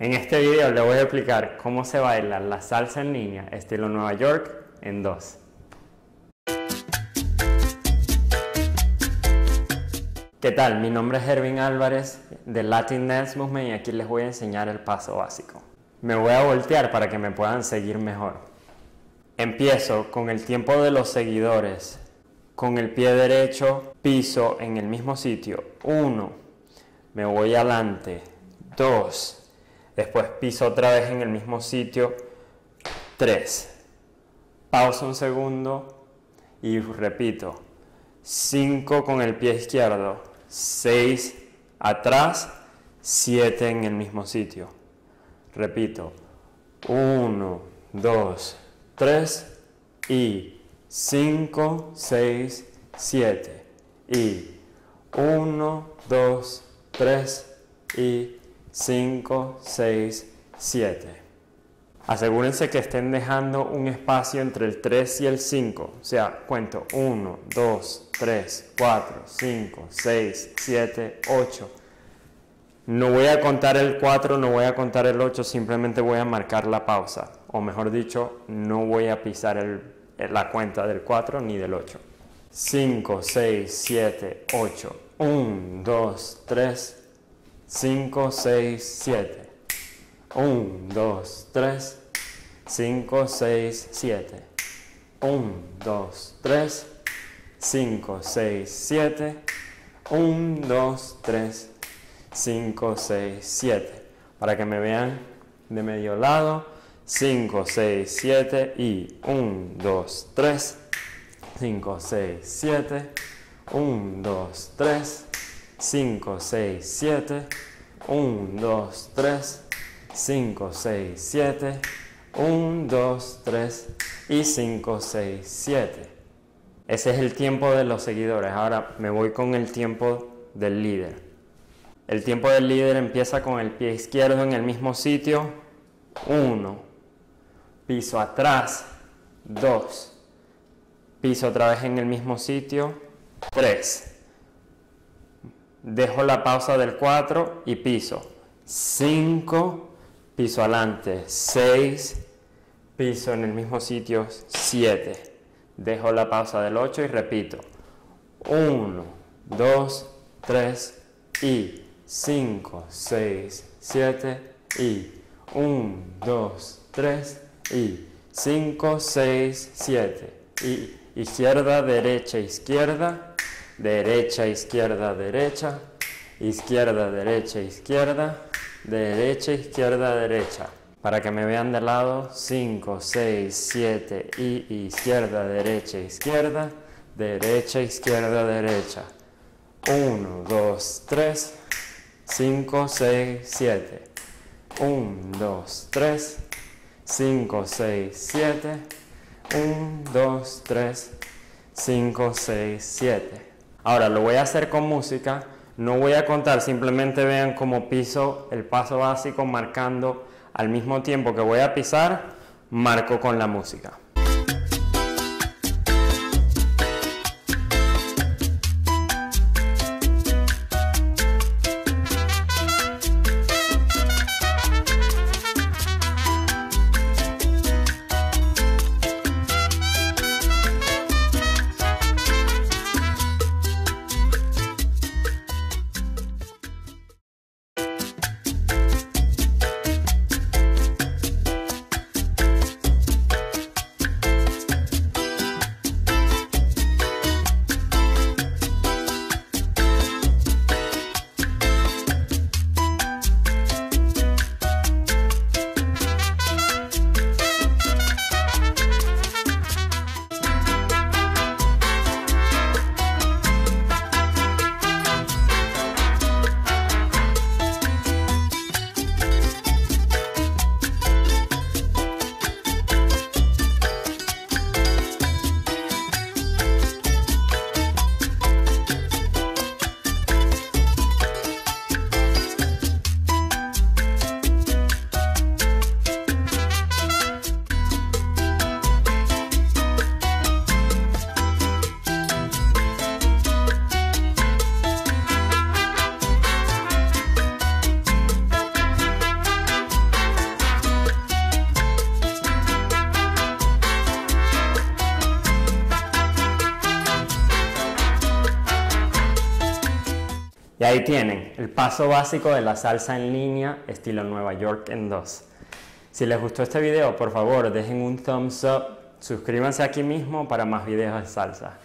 En este video le voy a explicar cómo se baila la salsa en línea estilo Nueva York en dos. ¿Qué tal? Mi nombre es Ervin Álvarez de Latin Dance Movement y aquí les voy a enseñar el paso básico. Me voy a voltear para que me puedan seguir mejor. Empiezo con el tiempo de los seguidores. Con el pie derecho piso en el mismo sitio. 1. Me voy adelante. 2. Después piso otra vez en el mismo sitio. 3. Pausa un segundo y repito. 5 con el pie izquierdo. 6 atrás, 7 en el mismo sitio. Repito, 1, 2, 3 y 5, 6, 7 y 1, 2, 3 y 5, 6, 7. Asegúrense que estén dejando un espacio entre el 3 y el 5. O sea, cuento 1, 2, 3, 4, 5, 6, 7, 8. No voy a contar el 4, no voy a contar el 8, simplemente voy a marcar la pausa. O mejor dicho, no voy a pisar la cuenta del 4 ni del 8. 5, 6, 7, 8. 1, 2, 3, 5, 6, 7. 1, 2, 3, 5, 6, 7. 1, 2, 3, 5, 6, 7. 1, 2, 3, 5, 6, 7. Para que me vean de medio lado. 5, 6, 7 y 1, 2, 3. 5, 6, 7. 1, 2, 3. 5, 6, 7. 1, 2, 3. 5, 6, 7, 1, 2, 3 y 5, 6, 7. Ese es el tiempo de los seguidores. Ahora me voy con el tiempo del líder. El tiempo del líder empieza con el pie izquierdo en el mismo sitio. 1. Piso atrás. 2. Piso otra vez en el mismo sitio. 3. Dejo la pausa del 4 y piso. 5 piso adelante, 6, piso en el mismo sitio, 7. Dejo la pausa del 8 y repito. 1, 2, 3 y 5, 6, 7 y 1, 2, 3 y 5, 6, 7 y izquierda, derecha, izquierda, derecha, izquierda, derecha, izquierda, derecha, izquierda, derecha, izquierda, derecha. Para que me vean de lado, 5, 6, 7 y izquierda, derecha, izquierda, derecha, izquierda, derecha. 1, 2, 3, 5, 6, 7. 1, 2, 3, 5, 6, 7. 1, 2, 3, 5, 6, 7. Ahora lo voy a hacer con música no voy a contar, simplemente vean como piso el paso básico marcando al mismo tiempo que voy a pisar, marco con la música. Y ahí tienen el paso básico de la salsa en línea estilo Nueva York en 2. Si les gustó este video, por favor dejen un thumbs up, suscríbanse aquí mismo para más videos de salsa.